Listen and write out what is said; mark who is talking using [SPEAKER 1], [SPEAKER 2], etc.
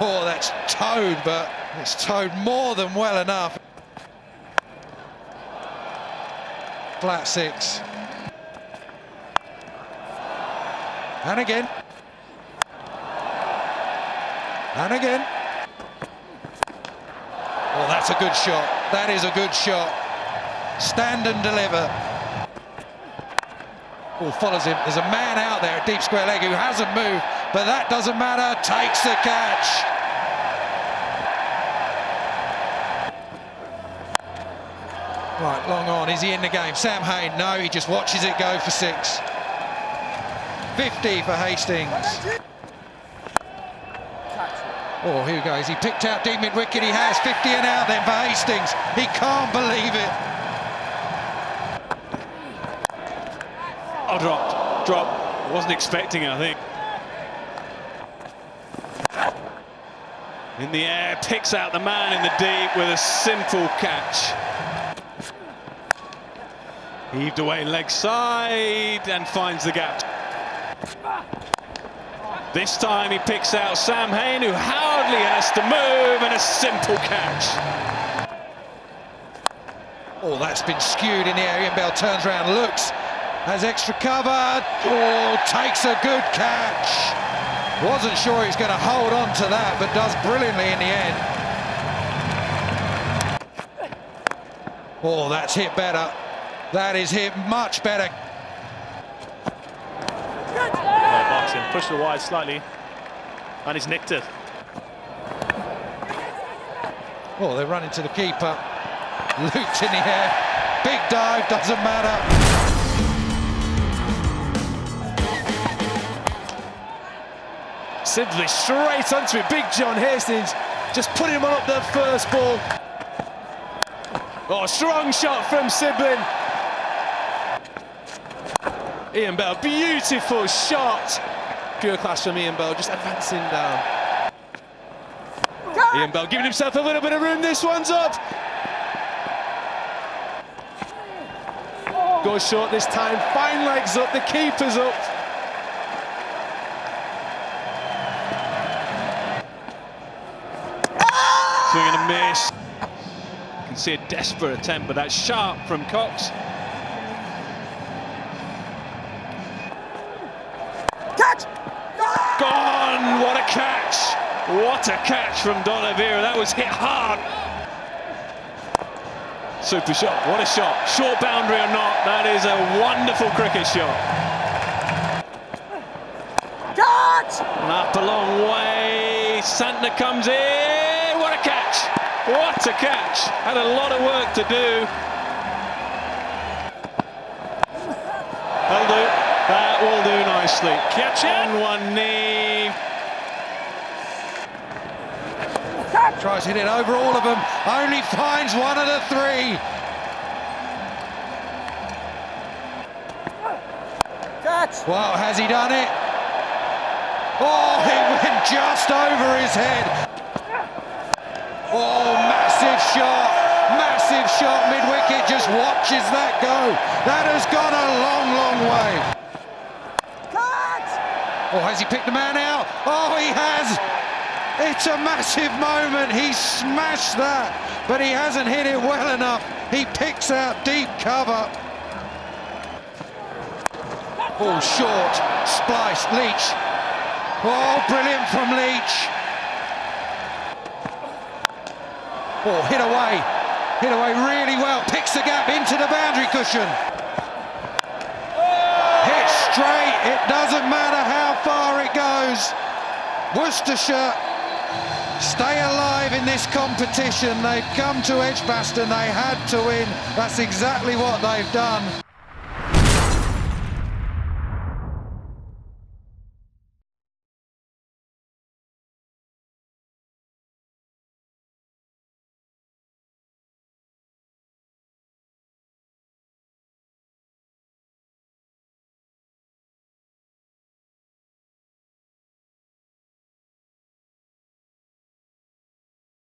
[SPEAKER 1] Oh, that's towed, but it's towed more than well enough. Flat six. And again. And again. Well, that's a good shot. That is a good shot. Stand and deliver. Oh, follows him. There's a man out there at deep square leg who hasn't moved, but that doesn't matter. Takes the catch. Right, long on. Is he in the game? Sam Hain, no, he just watches it go for six. 50 for Hastings. Oh, here he goes. He picked out deep mid-wicket. He has 50 and out then for Hastings. He can't believe it.
[SPEAKER 2] Oh, dropped. Dropped. Wasn't expecting it, I think. In the air, picks out the man in the deep with a simple catch. Heaved away leg side and finds the gap. This time he picks out Sam Hain, who hardly has to move, and a simple catch.
[SPEAKER 1] Oh, that's been skewed in the air. Ian Bell turns around, looks, has extra cover. Oh, takes a good catch. Wasn't sure he's going to hold on to that, but does brilliantly in the end. Oh, that's hit better. That is hit much better.
[SPEAKER 3] Oh, boxing, push the wide slightly, and he's nicked it.
[SPEAKER 1] Oh, they run into the keeper. Looped in the air. Big dive, doesn't matter.
[SPEAKER 3] Sibley straight onto it. Big John Hastings just putting him on up the first ball. Oh, strong shot from Sibley. Ian Bell, beautiful shot. Pure class from Ian Bell, just advancing down. Ian Bell giving himself a little bit of room. This one's up. Goes short this time. Fine legs up. The keeper's up. Swing and a miss. You can see a desperate attempt, but that's sharp from Cox.
[SPEAKER 4] Catch!
[SPEAKER 3] Gone! What a catch! What a catch from Don. That was hit hard. Super shot. What a shot. Short boundary or not, that is a wonderful cricket shot.
[SPEAKER 4] Catch!
[SPEAKER 3] And up a long way. Santner comes in. What a catch! What a catch! Had a lot of work to do. That'll do. That will do nicely. Catch it. On one knee.
[SPEAKER 1] Tries to hit it over all of them. Only finds one of the three.
[SPEAKER 4] Catch!
[SPEAKER 1] Wow, has he done it? Oh, it went just over his head. Oh, massive shot. Massive shot mid-wicket. Just watches that go. That has gone a long, long way.
[SPEAKER 4] Catch!
[SPEAKER 1] Oh, has he picked the man out? Oh, he has. It's a massive moment. He smashed that, but he hasn't hit it well enough. He picks out deep cover. Oh, short, spliced, Leach. Oh, brilliant from Leach. Oh, hit away. Hit away really well. Picks the gap into the boundary cushion. Hit straight. It doesn't matter how far it goes. Worcestershire stay alive in this competition. They've come to Edgbaston. They had to win. That's exactly what they've done.